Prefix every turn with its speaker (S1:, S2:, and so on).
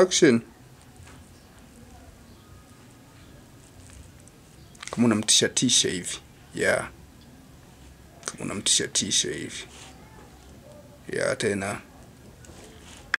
S1: action. Kama unamtisha tisha hivi. Yeah. Kama unamtisha tisha hivi. Ya tena.